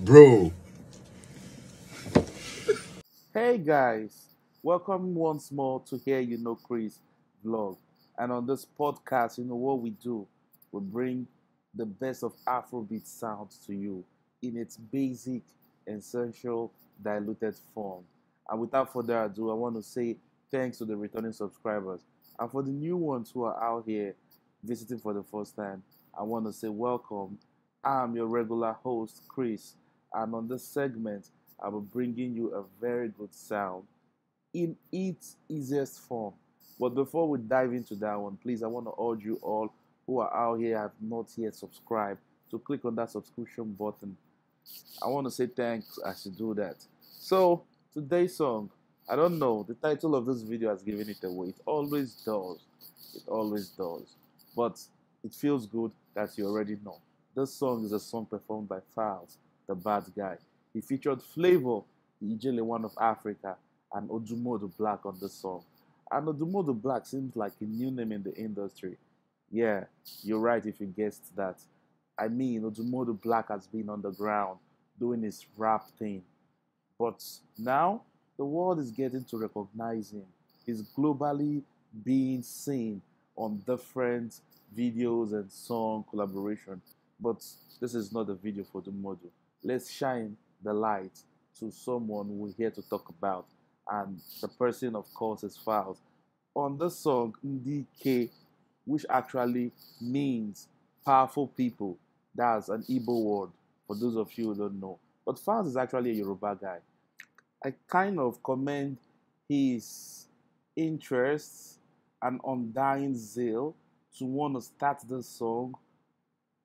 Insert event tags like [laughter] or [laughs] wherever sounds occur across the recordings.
Bro. Hey guys, welcome once more to Here You Know Cris vlog. And on this podcast, you know what we do? We bring the best of Afrobeat sounds to you in its basic, essential, diluted form. And without further ado, I want to say thanks to the returning subscribers. And for the new ones who are out here visiting for the first time, I want to say welcome. I'm your regular host, Cris. And on this segment, I will be bringing you a very good sound in its easiest form. But before we dive into that one, please, I want to urge you all who are out here have not yet subscribed to click on that subscription button. I want to say thanks as you do that. So, today's song, I don't know, the title of this video has given it away. It always does. It always does. But it feels good that you already know. This song is a song performed by Falz, the bad guy. He featured Flavour, the Ijele one of Africa, and Odumodu Black on the song. And Odumodu Black seems like a new name in the industry. Yeah, you're right if you guessed that. I mean, Odumodu Black has been on the ground doing his rap thing. But now, the world is getting to recognize him. He's globally being seen on different videos and song collaboration. But this is not the video for Odumodu. Let's shine the light to someone we're here to talk about. And the person, of course, is Falz. On the song Ndike, which actually means powerful people, that's an Igbo word for those of you who don't know. But Falz is actually a Yoruba guy. I kind of commend his interests and undying zeal to want to start this song.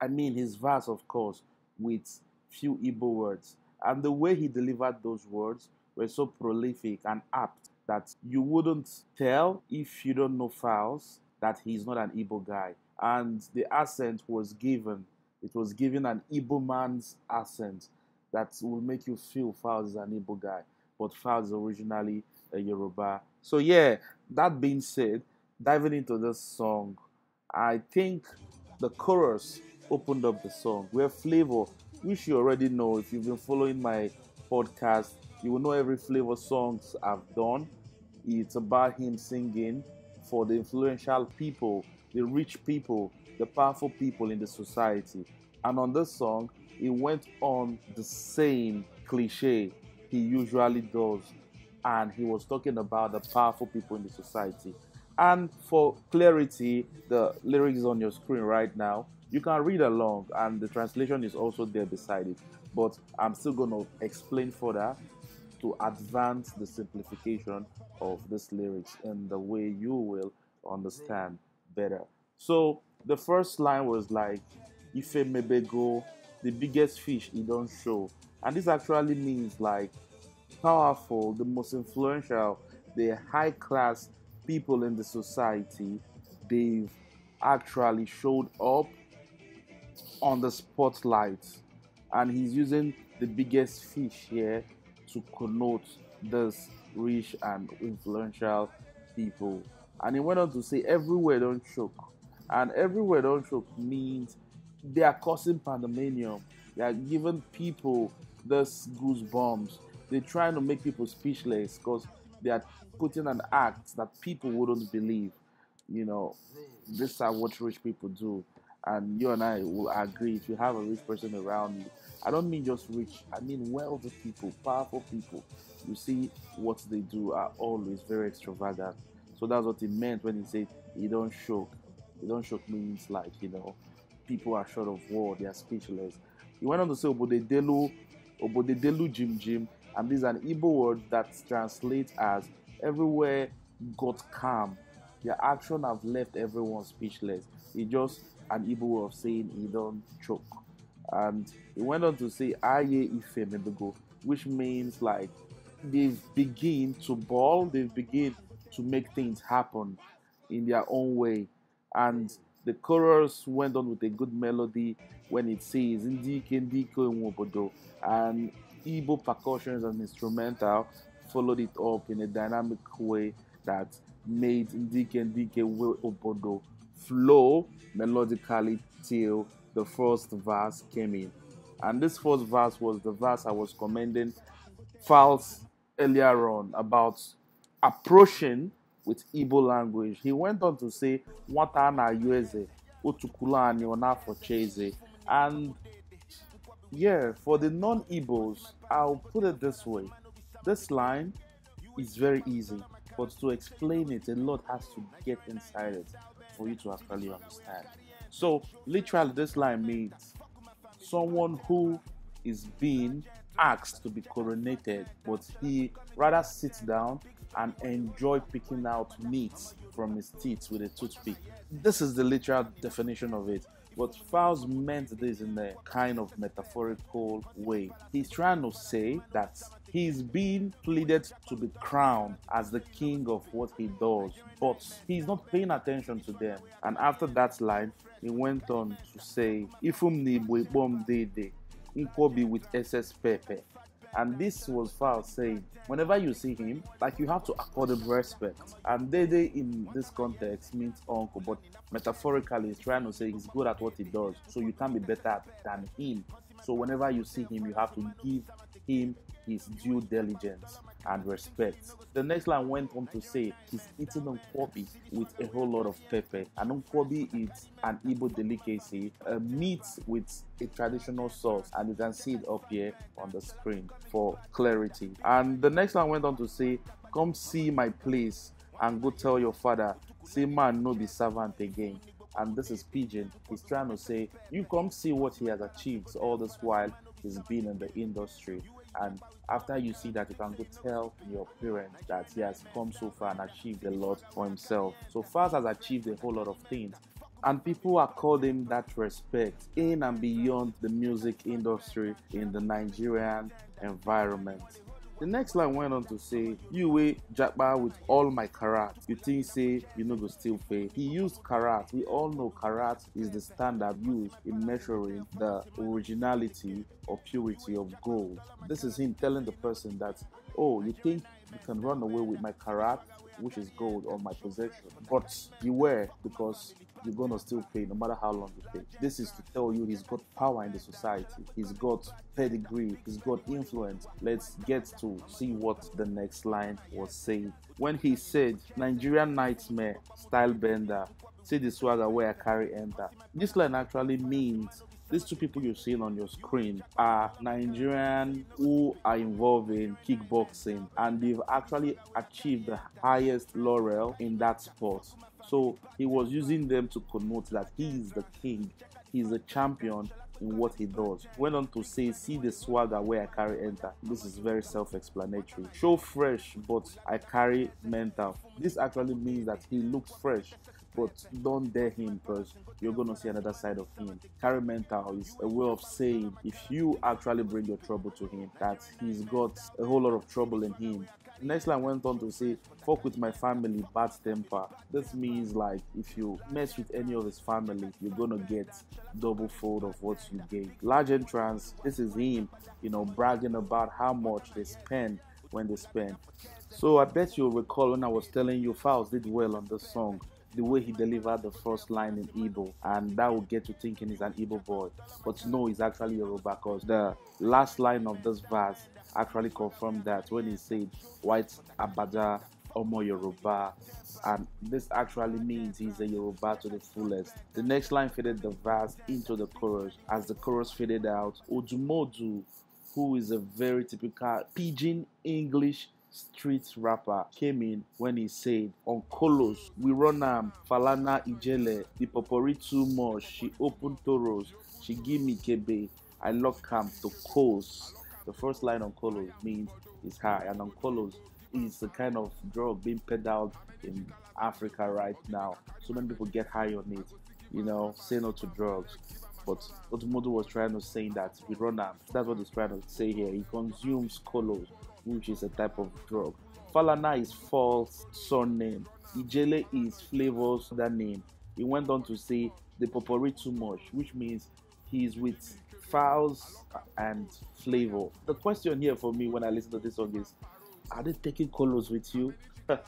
I mean, his verse, of course, with few Igbo words. And the way he delivered those words were so prolific and apt that you wouldn't tell if you don't know Falz that he's not an Igbo guy. And the accent was given, it was given an Igbo man's accent that will make you feel Falz is an Igbo guy. But Falz is originally a Yoruba. So, yeah, that being said, diving into this song, I think the chorus opened up the song where Flavour which you already know if you've been following my podcast you will know every flavour songs i've done. It's about him singing for the influential people the rich people the powerful people in the society. And on this song he went on the same cliche he usually does. And he was talking about the powerful people in the society and for clarity the lyrics on your screen right now you can read along and the translation is also there beside it. But i'm still going to explain further to advance the simplification of this lyrics in the way you will understand better. So the first line was like ife mebego the biggest fish he don't show. And this actually means like powerful the most influential the high class people in the society they've actually showed up on the spotlight. And he's using the biggest fish here to connote this rich and influential people. And he went on to say everywhere don't choke. And everywhere don't choke means they are causing pandemonium. They are giving people this goosebumps. They're trying to make people speechless because they are putting an act that people wouldn't believe you know this is what rich people do and you and I will agree if you have a rich person around you. I don't mean just rich, I mean wealthy people, powerful people. You see, what they do are always very extravagant. So that's what he meant when he said, You don't shock. You don't shock means like, you know, people are short of word, they are speechless. He went on to say, Obodedelu, Obodedelu Jim Jim, And this is an Igbo word that translates as everywhere got calm. Their action have left everyone speechless. It's just an Igbo way of saying he don't choke. And he went on to say Aye Ife Medugo, which means like they've begin to ball, they've begin to make things happen in their own way. And the chorus went on with a good melody when it says Ndike Ndike Nwobodo and Igbo percussions and instrumental followed it up in a dynamic way that made Ndike Ndike Obodo flow melodically till the first verse came in. And this first verse was the verse I was commending Falz earlier on about approaching with Igbo language. He went on to say, Nwata na yueze, otukula ani onafo cheze. And yeah, for the non-Igbos, I'll put it this way. This line is very easy, but to explain it, a lot has to get inside it for you to actually understand. So, literally, this line means someone who is being asked to be coronated, but he rather sits down and enjoy picking out meat from his teeth with a toothpick. This is the literal definition of it. But Falz meant this in a kind of metaphorical way. He's trying to say that he's being pleaded to be crowned as the king of what he does, but he's not paying attention to them. And after that line, he went on to say, Ifum ni bom dede, Nkwobi with SS Pepe. And this was Falz saying, whenever you see him, like you have to accord him respect. And Dede in this context means uncle, but metaphorically, he's trying to say he's good at what he does, so you can't be better than him. So whenever you see him, you have to give him his due diligence and respect. The next line went on to say he's eating on nkwobi with a whole lot of pepper. And on nkwobi is an Igbo delicacy, a meat with a traditional sauce, and you can see it up here on the screen for clarity. And the next line went on to say, Come see my place and go tell your father, say man no be servant again. And this is Pidgin. He's trying to say, you come see what he has achieved all this while he's been in the industry. And after you see that, you can go tell your parents that he has come so far and achieved a lot for himself. So Falz has achieved a whole lot of things. And people are calling that respect in and beyond the music industry in the Nigerian environment. The next line went on to say, You way japa with all my karat. You think say you know go still pay. He used karat. We all know karat is the standard used in measuring the originality or purity of gold. This is him telling the person that, oh, you think you can run away with my karat, which is gold, or my possession. But beware because you're gonna still pay no matter how long you pay. This is to tell you he's got power in the society, he's got pedigree, he's got influence. Let's get to see what the next line was saying. When he said, Nigerian nightmare, style bender, see the swagger where I carry enter. This line actually means these two people you're seeing on your screen are Nigerian who are involved in kickboxing and they've actually achieved the highest laurel in that sport. So he was using them to connote that he is the king, he's a champion in what he does. Went on to say, see the swagger where I carry enter. This is very self-explanatory. Show fresh, but I carry mental. This actually means that he looks fresh, but don't dare him because you're gonna see another side of him. Carry mental is a way of saying if you actually bring your trouble to him, that he's got a whole lot of trouble in him. Next line went on to say, fuck with my family, bad temper. This means like if you mess with any of his family, you're gonna get double fold of what you gain. Large entrance, this is him, you know, bragging about how much they spend when they spend. So I bet you'll recall when I was telling you Falz did well on this song the way he delivered the first line in Igbo, and that will get you thinking he's an Igbo boy. But no, he's actually Yoruba because the last line of this verse actually confirmed that when he said white Agbada Omo Yoruba, and this actually means he's a Yoruba to the fullest. The next line fitted the verse into the chorus. As the chorus faded out, Odumodu, who is a very typical pidgin English street rapper came in when he said on colos we run am falana ijele the popori too much she open toros she give me kebe i lock am to coast The first line on Colos means is high, and on Colos is the kind of drug being peddled in Africa right now. So many people get high on it, you know, say no to drugs. But Odumodu was trying to say that with Ronam, um, that's what he's trying to say here. He consumes Colos, which is a type of drug. Falana is Falz surname. Ijele is Flavour's that name. He went on to say they potpourri too much, which means he's with Falz and Flavour. The question here for me when I listen to this song is are they taking colos with you? [laughs]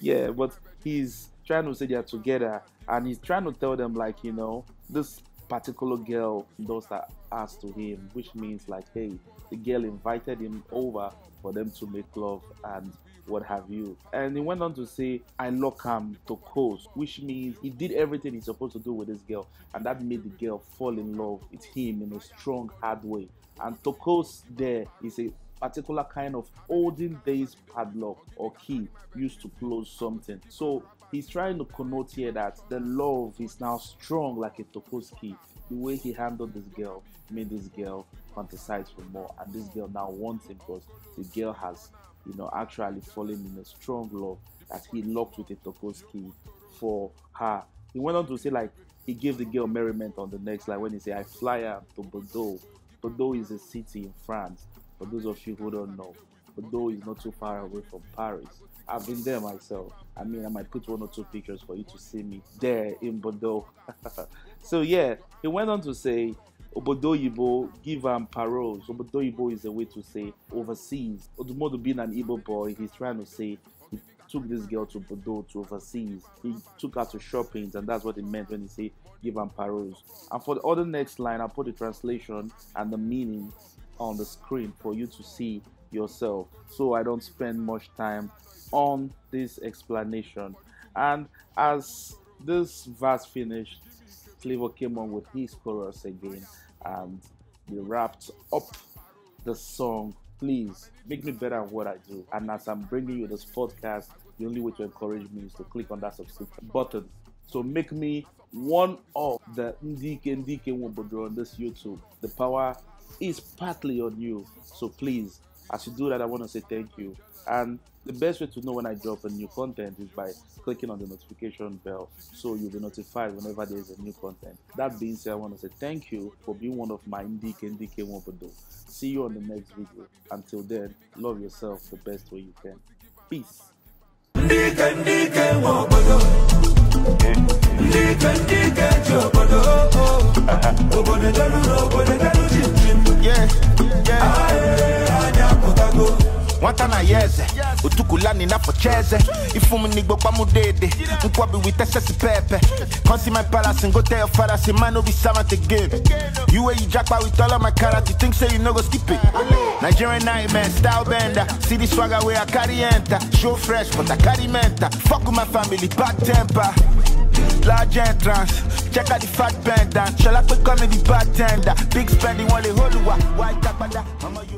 yeah, but he's trying to say they're together and he's trying to tell them like, you know, this particular girl does that ask to him, which means like, hey, the girl invited him over for them to make love and what have you. And he went on to say, I lock him to coast, which means he did everything he's supposed to do with this girl, and that made the girl fall in love with him in a strong, hard way. And to Tokos there is a particular kind of olden days padlock or key used to close something. So he's trying to connote here that the love is now strong like a Tokos key. The way he handled this girl made this girl fantasize for more, and this girl now wants him because the girl has, you know, actually fallen in a strong love that he locked with a Tokos key for her. He went on to say like he gave the girl merriment on the next line when he said, "I fly her to Bordeaux." Bordeaux is a city in France. For those of you who don't know, Bordeaux is not too far away from Paris. I've been there myself. I mean, I might put one or two pictures for you to see me there in Bordeaux. [laughs] so yeah, he went on to say, Obodoyibo, give him paroles. Obodoyibo is a way to say overseas. Odumodu being an Igbo boy, he's trying to say he took this girl to Bordeaux to overseas. He took her to shopping, and that's what he meant when he say give him paroles. And for the other next line, I'll put the translation and the meaning on the screen for you to see yourself so I don't spend much time on this explanation. And as this verse finished, Flavour came on with his chorus again and wrapped up the song. Please make me better at what I do. And as I'm bringing you this podcast, the only way to encourage me is to click on that subscription button. So make me one of the Ndike Ndike Wobodo on this YouTube. The power is partly on you. So please, as you do that, I want to say thank you. And the best way to know when I drop a new content is by clicking on the notification bell so you'll be notified whenever there is a new content. That being said, I want to say thank you for being one of my Ndike Ndike Wobodo. See you on the next video. Until then, love yourself the best way you can. Peace. Ndike ndike Yeah, yeah. Anya apụtago nwata na ya eze otukulani n'afọcheze ifumu n'igbo kpamudede nkwabi with excess pepe. See my palace and go tell your father say man no be again you wey you japa with all of my character you think say you no go skip it. Nigerian nightmare style bender. See the swagger wey i carry enter. Show fresh but i carry mental fuck with my family bad temper large entrance check out the fat pendant. Shall i quick come the bartender? Big spending wale holuwa white agbada mama you